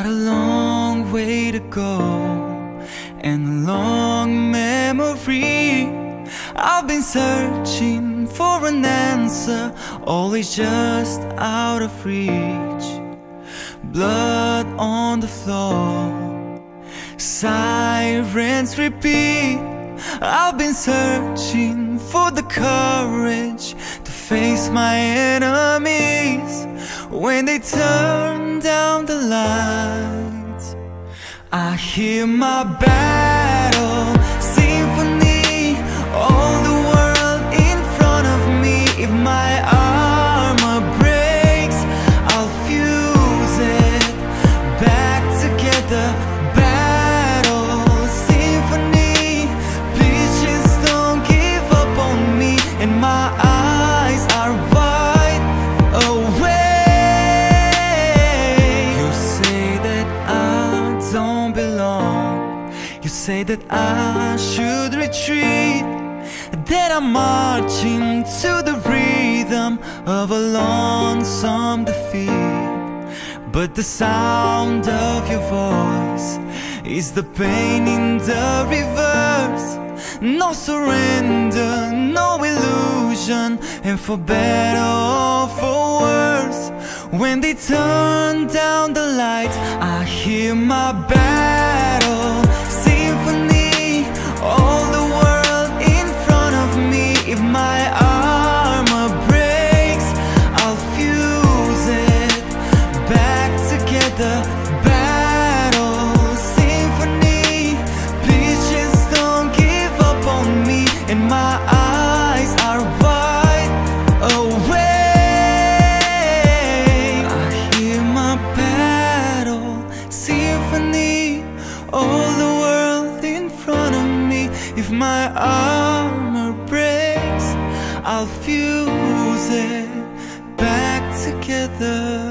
Got a long way to go and a long memory. I've been searching for an answer, always just out of reach. Blood on the floor, sirens repeat. I've been searching for the courage to face my enemies when they turn down the lights. Hear my battle say that I should retreat. That I'm marching to the rhythm of a lonesome defeat. But the sound of your voice is the pain in the reverse. No surrender, no illusion, and for better or for worse. When they turn down the lights, I hear my battle If my armor breaks, I'll fuse it back together.